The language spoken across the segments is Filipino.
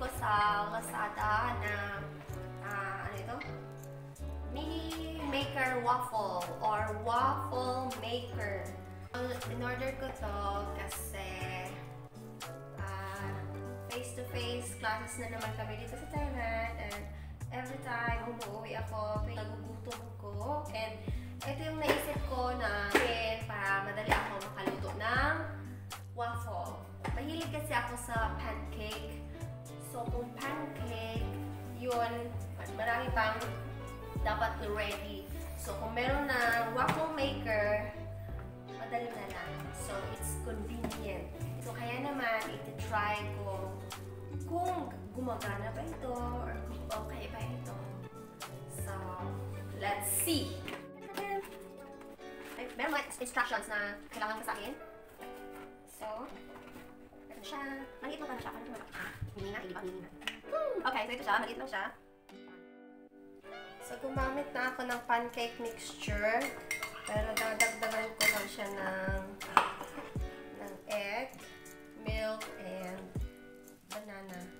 ko sa Lazada na uh, ano ito? Mini Maker Waffle or Waffle Maker. In-order ko to kasi ah, face-to-face -face classes na naman kami dito sa Thailand and every time umuwi ako, nagugutom ko and ito yung naisip ko na eh, para madali ako makaluto ng waffle. Mahilig kasi ako sa pancake So kung pancake, yun, marami pang dapat i-ready. So kung meron na waffle maker, madali na lang. So it's convenient. So kaya naman, iti-try ko kung gumagana ba ito or okay ba ito. So, let's see! Ay, meron mga instructions na kailangan ko sa akin. So, ito siya. Maliit lang pala siya. Parang ito malaki. Hindi ba? Hindi nga. Hmm, Okay, so ito siya. Maliit lang siya. So, gumamit na ako ng pancake mixture. Pero dadagdagan ko lang siya ng, ng egg, milk, and banana.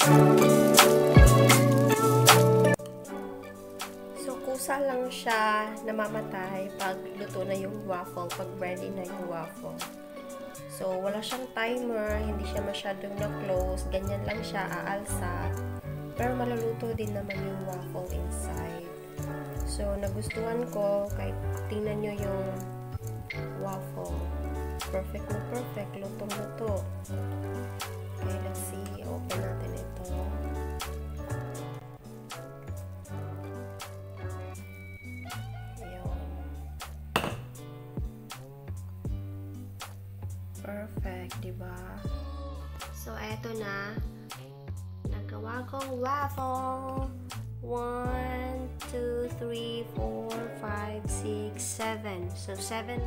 So, kusa lang siya namamatay pag luto na yung waffle, pag ready na yung waffle. So, wala siyang timer, hindi siya masyadong na-close, ganyan lang siya, aalsa. Pero maluluto din naman yung waffle inside. So, nagustuhan ko, kahit tingnan nyo yung waffle. Perfect na perfect, lutong-luto. Okay, let's see. Perfect, di ba? So, eto na. Nagawa kong waffle. 1, 2, 3, 4, 5, 6, 7. So, 7